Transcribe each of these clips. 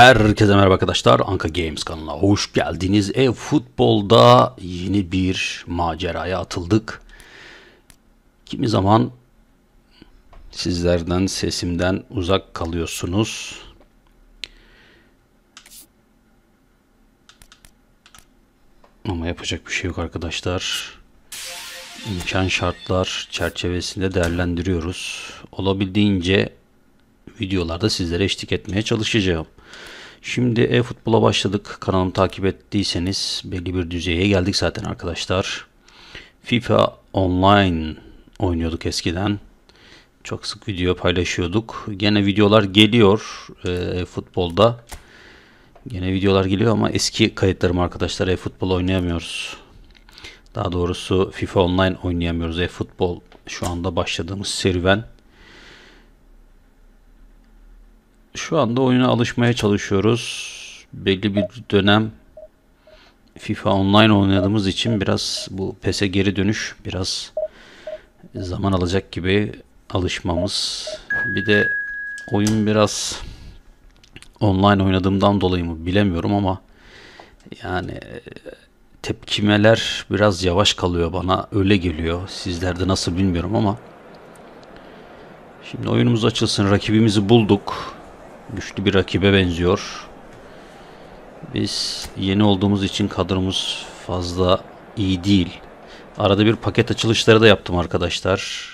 Herkese merhaba arkadaşlar. Anka Games kanalına hoş geldiniz. E-futbolda yeni bir maceraya atıldık. Kimi zaman sizlerden sesimden uzak kalıyorsunuz. Ama yapacak bir şey yok arkadaşlar. İmkan şartlar çerçevesinde değerlendiriyoruz. Olabildiğince videolarda sizlere eşlik etmeye çalışacağım. Şimdi e-futbola başladık. Kanalımı takip ettiyseniz belli bir düzeye geldik zaten arkadaşlar. FIFA Online oynuyorduk eskiden. Çok sık video paylaşıyorduk. Gene videolar geliyor e, futbolda. Gene videolar geliyor ama eski kayıtlarım arkadaşlar e-futbol oynayamıyoruz. Daha doğrusu FIFA Online oynayamıyoruz. E-futbol şu anda başladığımız serüven. Şu anda oyuna alışmaya çalışıyoruz. Belli bir dönem FIFA Online oynadığımız için biraz bu PES'e geri dönüş biraz zaman alacak gibi alışmamız. Bir de oyun biraz online oynadığımdan dolayı mı bilemiyorum ama yani tepkimeler biraz yavaş kalıyor bana öyle geliyor. Sizlerde nasıl bilmiyorum ama Şimdi oyunumuz açılsın. Rakibimizi bulduk güçlü bir rakibe benziyor. Biz yeni olduğumuz için kadromuz fazla iyi değil. Arada bir paket açılışları da yaptım arkadaşlar.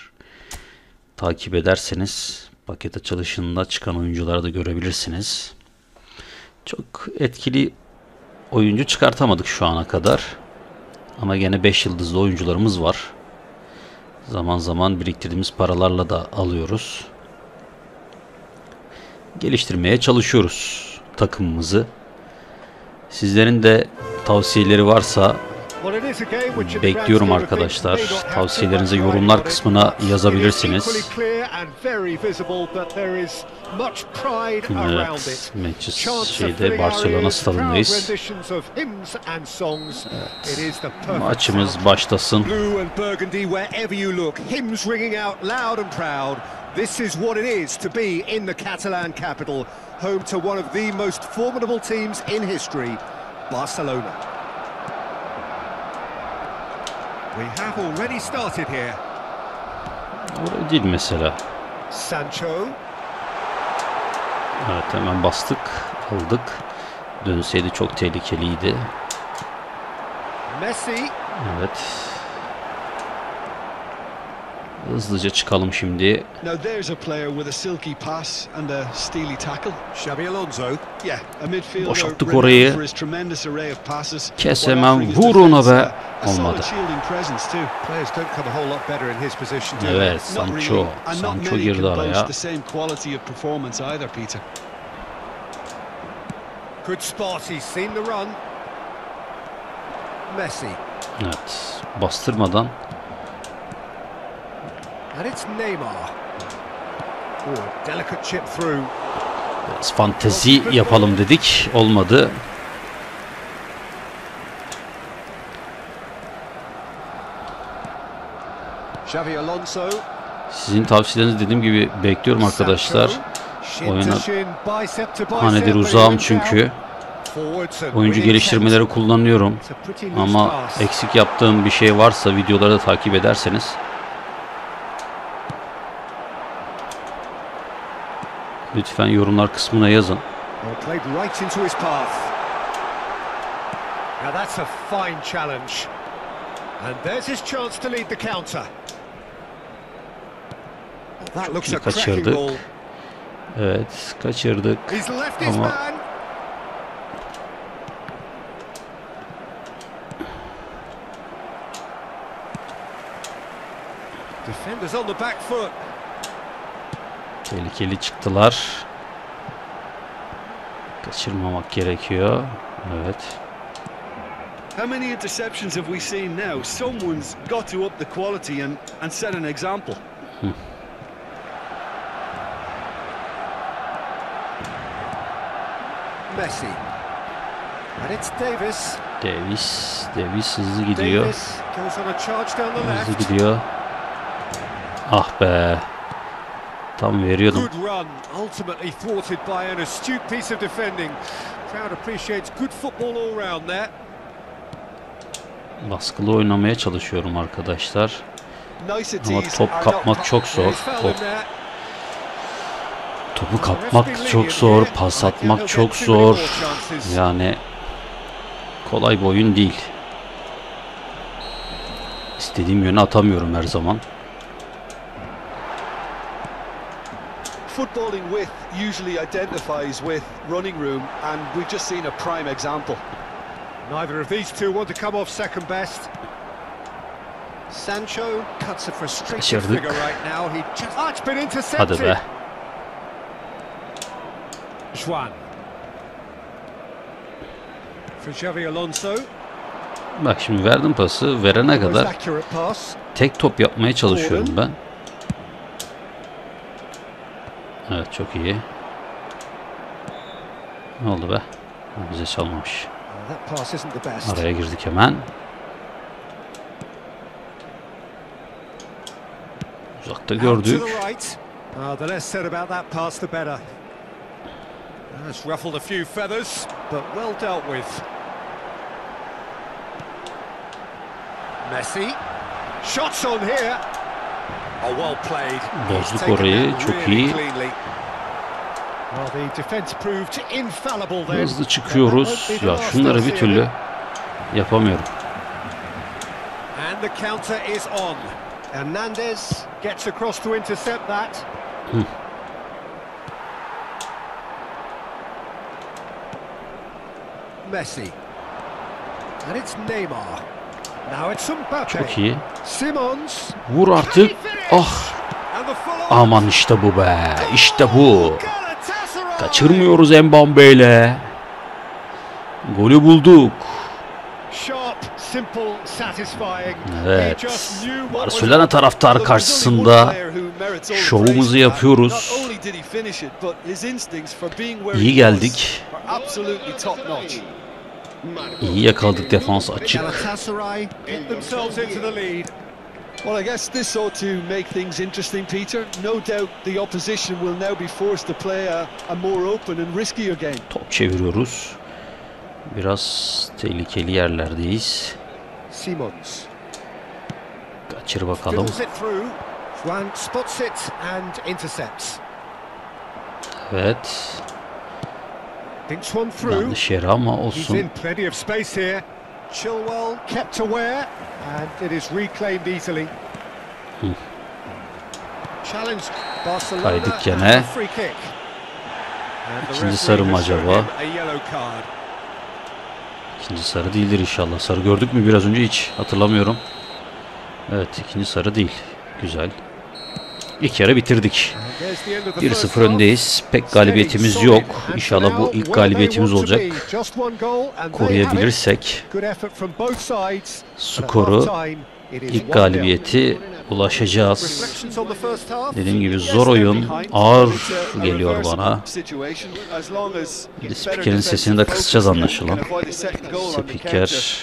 Takip ederseniz paket açılışında çıkan oyuncuları da görebilirsiniz. Çok etkili oyuncu çıkartamadık şu ana kadar. Ama gene 5 yıldızlı oyuncularımız var. Zaman zaman biriktirdiğimiz paralarla da alıyoruz geliştirmeye çalışıyoruz takımımızı. Sizlerin de tavsiyeleri varsa bekliyorum arkadaşlar. Tavsiyelerinizi yorumlar kısmına yazabilirsiniz. Evet, şeyde Barcelona stadındayız. Evet. Maçımız başlasın. This is what it is to be in the Catalan capital, home to one of the most formidable teams in history, Barcelona. We have already started here. Orada değil mesela. Sancho. Evet hemen bastık, aldık. Dönseydi çok tehlikeliydi. Messi. Evet. Hızlıca çıkalım şimdi. Now there's a player with a silky pass and a steely tackle. Xabi Alonso. Yeah, a midfielder Boşalttık orayı. for his tremendous array of passes. Kes hemen, vur ona be. Olmadı. shielding presence too. Players don't come a whole lot better in his position, do they? Evet, Sancho. Sancho girdi araya. the same quality of performance either, Peter. Good spot, he's seen the run. Messi. Evet, bastırmadan And it's Neymar. Oh, delicate chip through. biraz fantezi yapalım dedik. Olmadı. Xavi Alonso. Sizin tavsiyelerinizi dediğim gibi bekliyorum arkadaşlar. Oyuna Hanedir uzağım çünkü. Oyuncu geliştirmeleri kullanıyorum. Ama eksik yaptığım bir şey varsa videoları da takip ederseniz lütfen yorumlar kısmına yazın. Now that's a fine challenge. And there's his chance to lead the counter. That looks a cracking ball. Evet, kaçırdık. Ama. Defenders on the back foot. Tehlikeli çıktılar. Kaçırmamak gerekiyor. Evet. How many interceptions have we seen now? Someone's got to up the quality and, and set an example. Messi. And it's Davis. Davis, Davis hızlı gidiyor. Davis Hızlı gidiyor. Ah be. Tam veriyordum. Baskılı oynamaya çalışıyorum arkadaşlar. Ama top kapmak çok zor. Top, topu kapmak çok zor. Pas atmak çok zor. Yani kolay bir oyun değil. İstediğim yöne atamıyorum her zaman. Footballing width usually identifies with running room, and we've just seen a prime example. Neither of these two want to come off second best. Sancho cuts a frustrated Kaçırdık. figure right now. He just... Oh, it's been intercepted. Hadi be. Juan. For Xavi Alonso. Bak şimdi verdim pası. Verene Most kadar accurate pass. tek top yapmaya çalışıyorum ben. Evet çok iyi. Ne oldu be? Bize çalmamış. Araya girdik hemen. Uzakta gördük. That's ruffled a few feathers, but well dealt with. Messi. Shots on here. Taken orayı, çok iyi. Hızlı çıkıyoruz. Ya şunları bir türlü yapamıyorum. And the counter is on. Hernandez gets across to intercept that. Messi. And it's Neymar. Now it's Mbappe. Çok iyi. Simons. Vur artık. Ah aman işte bu be. İşte bu. Kaçırmıyoruz Mbappe ile. Golü bulduk. Evet. Barcelona taraftarı karşısında şovumuzu yapıyoruz. İyi geldik. İyi yakaladık defans açık. Well, I guess this ought to make things interesting, Peter. No doubt the opposition will now be forced to play a, a more open and riskier game. Top çeviriyoruz. Biraz tehlikeli yerlerdeyiz. Simons Kaçır bakalım. dribbles it through. Juan spots it and intercepts. Evet. Thinks one through. Yanlış yere ama He's in olsun. Chilwell kept aware, and it is reclaimed easily. Challenge Barcelona. Kaydık gene. and a Free kick. İkinci sarı mı acaba? İkinci sarı değildir inşallah. Sarı gördük mü biraz önce hiç hatırlamıyorum. Evet ikinci sarı değil. Güzel. İlk yarı bitirdik. There's the end of the first 1-0 half. öndeyiz. Pek galibiyetimiz yok. İnşallah bu ilk galibiyetimiz olacak. Koruyabilirsek skoru ilk 1-0. galibiyeti ulaşacağız. Dediğim gibi zor oyun. Ağır geliyor bana. Spikerin sesini de kısacağız anlaşılan. Spiker.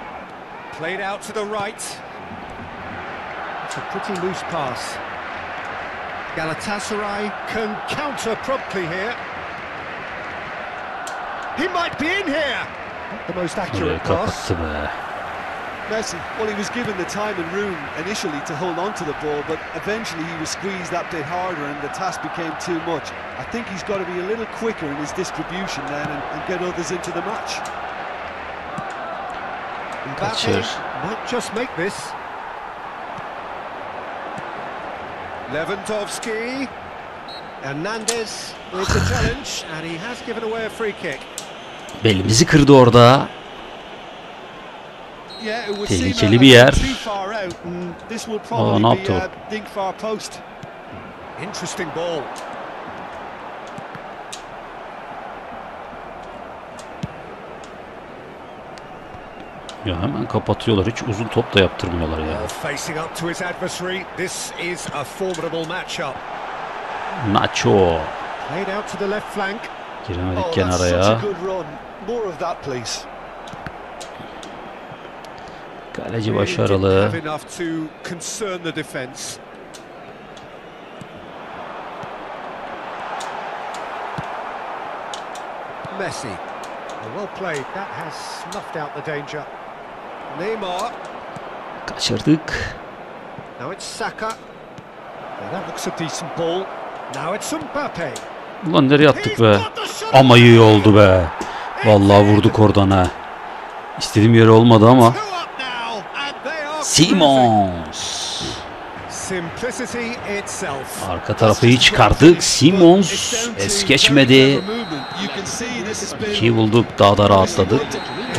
Played out to the right. It's a pretty loose pass. Galatasaray can counter promptly here. He might be in here. Not the most Burayı accurate pass. kapattı be. Messi, well, he was given the time and room initially to hold on to the ball, but eventually he was squeezed that bit harder and the task became too much. I think he's got to be a little quicker in his distribution then and, and get others into the match. Kaçır. Mbappe might just make this. Lewandowski. Hernandez with the challenge, and he has given away a free kick. Belimizi kırdı orada. Yeah, it would Tehlikeli bir yer. too far out and This will ne probably be yaptı o? Interesting ball. Ya hemen kapatıyorlar. Hiç uzun top da yaptırmıyorlar ya. Well, facing up to his adversary, this is a formidable matchup. Nacho. Played out to the left flank. Giremedik Oh, kenara ya. a good run. More of that, please. Kaleci başarılı. Messi. Well played. That has snuffed out the danger. Neymar. Kaçırdık. Now it's Saka. Well, that looks a decent ball. Now it's Mbappe. Ulan nereye attık be? Ama iyi oldu be. Vallahi vurduk oradan ha. İstediğim yere olmadı ama. Simons. Arka tarafı iyi çıkardık. Simons es geçmedi. İkiyi bulduk. Daha da rahatladık.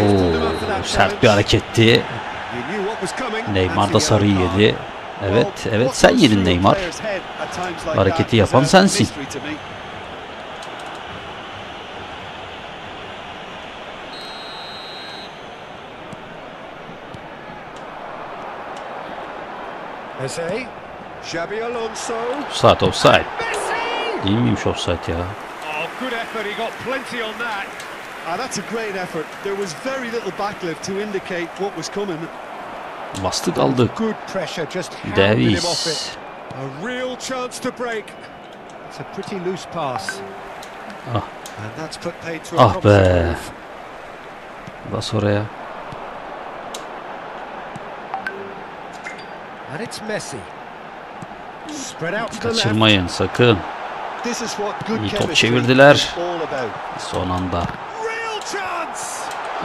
Oo, sert bir hareketti. Neymar da sarıyı yedi. Evet, evet sen yedin Neymar. Hareketi yapan sensin. Alonso. Offside! Değil miymiş offside ya? Ah, that's a great effort. There was very little backlift to indicate what was coming. Bastık aldık. Good pressure, just him off it. A real chance to break. It's a pretty loose pass. Ah. And that's put paid to a Ah be. Bas oraya. And it's Messi. Spread out to the left. Kaçırmayın sakın. İyi top çevirdiler. Son anda.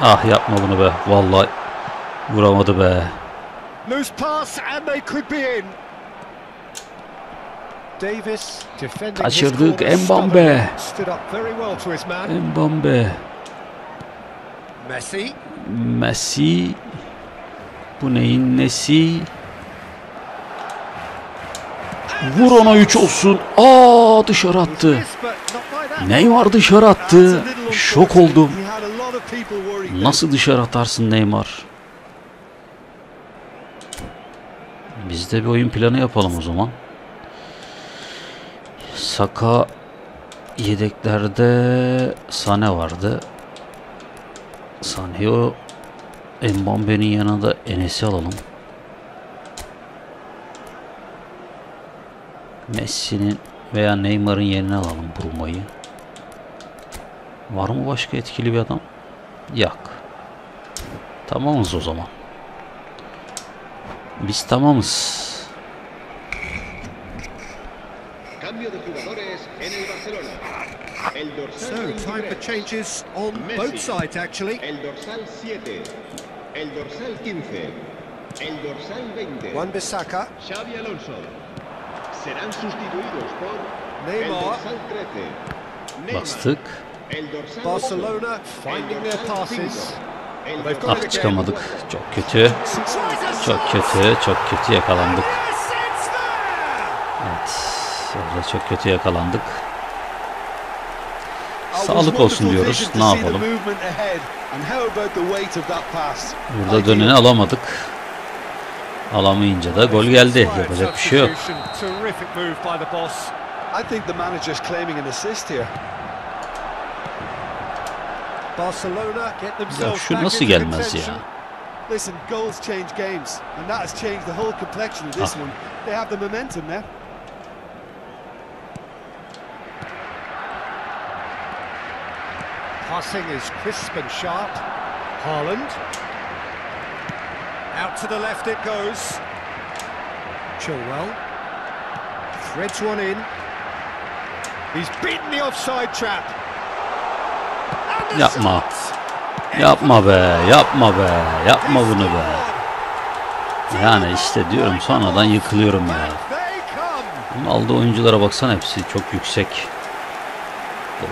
Ah yapma bunu be. Vallahi vuramadı be. Loose pass and they could be in. Davis defending Kaçırdık, Mbambe. Mbambe. Messi. Messi. Bu neyin nesi? Vur ona 3 olsun. Aa dışarı attı. Neymar dışarı attı. Şok oldum. Nasıl dışarı atarsın Neymar? Biz de bir oyun planı yapalım o zaman. Saka yedeklerde Sane vardı. Sane'yi o Mbambe'nin yanında Enes'i alalım. Messi'nin veya Neymar'ın yerine alalım Bruma'yı. Var mı başka etkili bir adam? Yok. Tamamız o zaman. Biz tamamız. Cambio de jugadores en el Barcelona. El dorsal So, time for 23, changes on Messi. both sides, actually. el dorsal 7, el dorsal 15, el dorsal 20. Wan Bissaka, Xavi Alonso. Serán sustituidos por el Neymar. dorsal 13. Neymar. Bastık. Barcelona 8, finding their passes. 5, el They've got dorsal Ah çıkamadık. Çok kötü. Çok kötü. Çok kötü yakalandık. Yes, it's there! Evet. Orada çok kötü yakalandık. Sağlık olsun diyoruz. Ne yapalım? Burada döneni alamadık. Alamayınca da gol geldi. Yapacak bir şey yok. substitution. Terrific move by the boss. I think the manager's claiming an assist here. Barcelona get Ya themselves şu back nasıl into gelmez ya? Listen, goals change games, and that has changed the whole complexion of this Ah. one. They have the momentum now. Passing is crisp and sharp. Haaland. Out to the left it goes. Chilwell. Threads one in. He's beaten the offside trap. Yapma. Yapma be. Yapma be. Yapma bunu be. Yani işte diyorum sonradan yıkılıyorum ya. Bunun aldığı oyunculara baksana hepsi çok yüksek.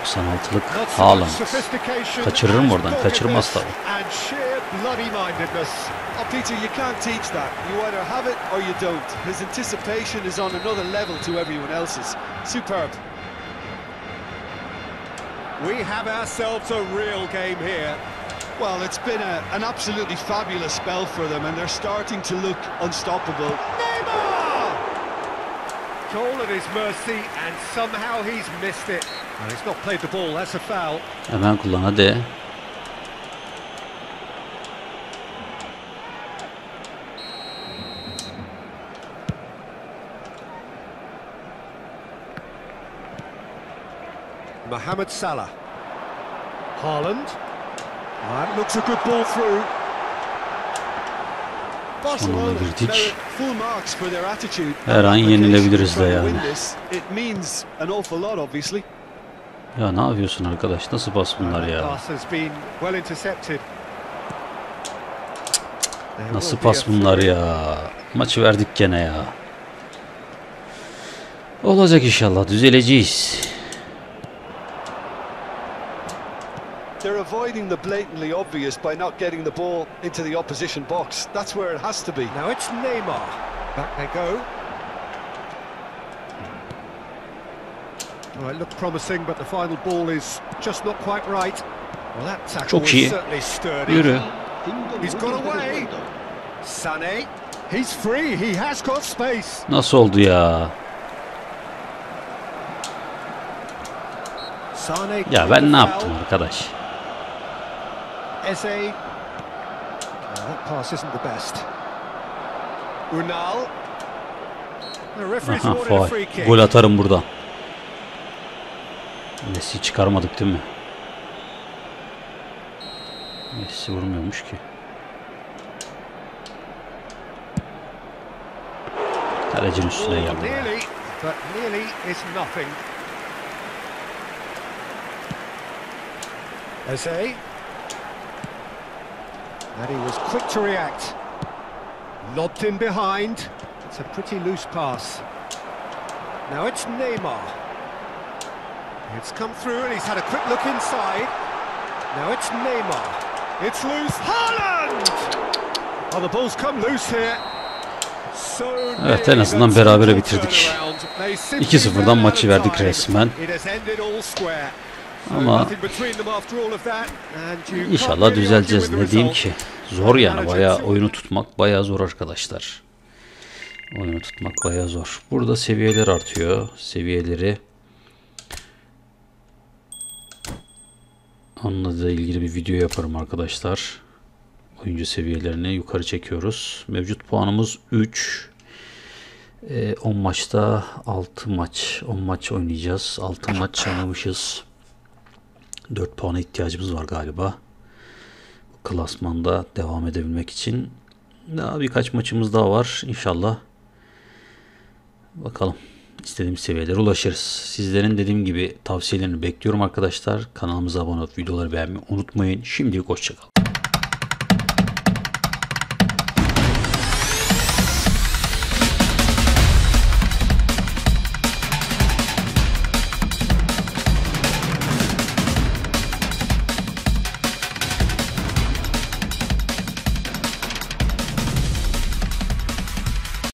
96'lık Not so Haaland. as oradan, kaçırmaz else's. Superb. We have ourselves a real game here. Well, it's been a, an absolutely fabulous spell for them, and they're starting to look unstoppable. Neymar! All at his mercy, and somehow he's missed it. And he's not played the ball, that's a foul. Hemen kullan hadi. Mohamed Salah. Haaland. That looks a good ball through. Barcelona girdik. they're at full marks for their attitude. Her an yenilebiliriz de yani. win this, It means an awful lot, obviously. Ya ne yapıyorsun arkadaş? Nasıl pas bunlar ya? Pass has been well intercepted. There Nasıl pas bunlar ya? Maçı verdik gene ya. Olacak inşallah. Düzeleceğiz. Avoiding the blatantly obvious by not getting the ball into the opposition box. That's where it has to be. Now it's Neymar. Back they go. Well, it looked promising, but the final ball is just not quite right. Well, that tackle Çok was iyi. certainly sturdy. Yürü. Cinco He's minutos got away. descuento. Sané. He's free. He has got space. Nasıl oldu ya? Ya ben ne yaptım arkadaş? Eze. Oh, that pass isn't the best. Unal. Aha kick. Gol atarım buradan. Messi çıkarmadık değil mi? Messi vurmuyormuş ki. Kalecinin üstüne geldi. nearly, And he was quick to react. Lobbed in behind. It's a pretty loose pass. Now it's Neymar. It's come through and he's had a quick look inside. Now it's Neymar. It's loose. Haaland! Oh, the ball's come loose here. Evet, en azından berabere bitirdik. 2-0'dan maçı verdik resmen. Ama İnşallah düzeleceğiz ne diyeyim ki. Zor yani bayağı oyunu tutmak bayağı zor arkadaşlar. Oyunu tutmak bayağı zor. Burada seviyeler artıyor. Seviyeleri Onunla da ilgili bir video yaparım arkadaşlar. Oyuncu seviyelerini yukarı çekiyoruz. Mevcut puanımız 3. Ee, 10 maçta 6 maç. 10 maç oynayacağız. 6 maç oynamışız. 4 puana ihtiyacımız var galiba. Klasmanda devam edebilmek için. Daha birkaç maçımız daha var. İnşallah. Bakalım. İstediğim seviyelere ulaşırız. Sizlerin dediğim gibi tavsiyelerini bekliyorum arkadaşlar. Kanalımıza abone olup videoları beğenmeyi unutmayın. Şimdilik hoşçakalın.